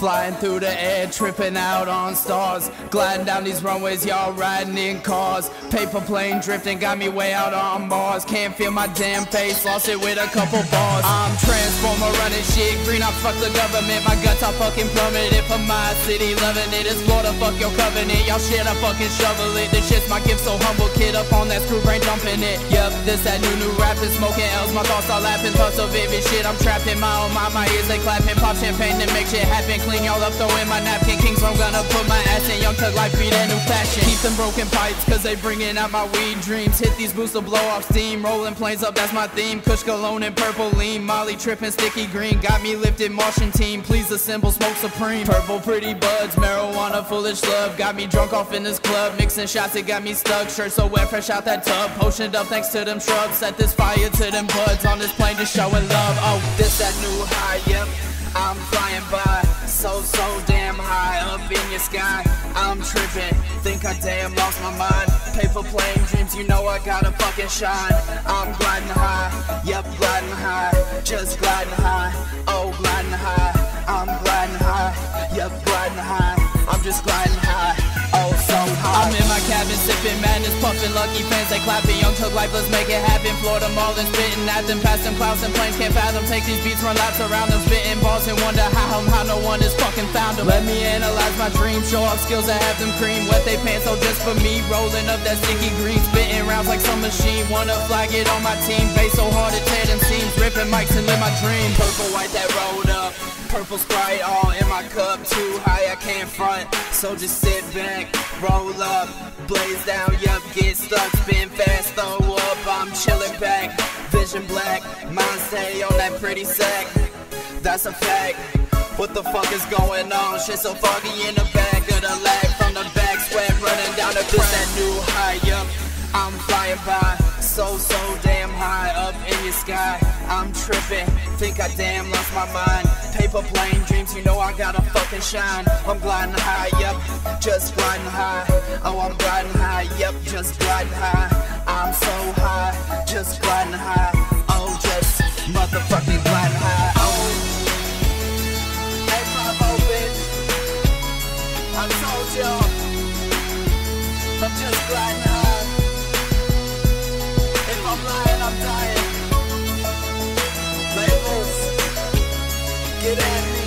Flying through the air, tripping out on stars. Gliding down these runways, y'all riding in cars. Paper plane drifting, got me way out on Mars. Can't feel my damn face, lost it with a couple bars. I'm transformer running shit, green, I fuck the government. My guts are fucking plummeted for my city, loving it. It's Florida, fuck your covenant. Y'all shit, I fucking shovel it. This shit's my gift, so humble kid up on that screw brain jumping it. Yup, this that new new rapping, smoking L's. My thoughts are laughing, thoughts so vivid shit. I'm trapped in my own mind, my ears they clapping, pop champagne and make shit happen. Clean y'all up, throw in my napkin. Kings, I'm gonna put my ass in. Young Thug life, be that new fashion. Keep them broken pipes, cause they bringing out my weed dreams. Hit these boosts to blow off steam. Rolling planes up, that's my theme. Kush cologne and purple lean. Molly tripping, sticky green. Got me lifted, Martian team. Please assemble, smoke supreme. Purple pretty buds, marijuana, foolish love. Got me drunk off in this club. Mixing shots, it got me stuck. Shirt so wet, fresh out that tub. Potioned up thanks to them shrubs. Set this fire to them buds on this plane, just showing love. Oh, this that new high, yep. I'm flying by, so, so damn high up in your sky. I'm tripping, think I damn lost my mind. Paper plane dreams, you know I gotta fucking shine. I'm gliding high, yep, gliding high, just gliding high. Oh, gliding high, I'm gliding high, yep, gliding high. I'm just gliding high, oh, so high. I'm in my cabin, sipping madness, puffing lucky fans, they clapping. Young Thug life, let's make it happen. Florida Marlin spitting at them, past them clouds and planes can't fathom. Take these beats, run laps around them, spitting balls and wonder how, how no one has fucking found them. Let me analyze my dreams, show off skills that have them cream. Wet they pants, so just for me, rolling up that sticky green, spitting rounds like some machine. Wanna flag it on my team, bass so hard it tear them seams, ripping mics and live my dream. Purple, white that rolled up. Purple Sprite all in my cup, too high I can't front. So just sit back, roll up, blaze down, get spin fast, throw up. I'm chilling back, vision black, mind stay on that pretty sack. That's a fact. What the fuck is going on? Shit so foggy in the back of the lag from the back, sweat running down the This that new high, up, I'm flying by, so so damn high up in your sky. I'm tripping, think I damn lost my mind. Paper plane dreams, you know I gotta fucking shine. I'm gliding high, up, just gliding high. Oh, I'm gliding high, high, yep, just run high. I'm so high, just run high. Oh, just motherfucking run high. Oh, hey, pop open. I told you, I'm just run high. If I'm lying, I'm dying. Labels, get at me.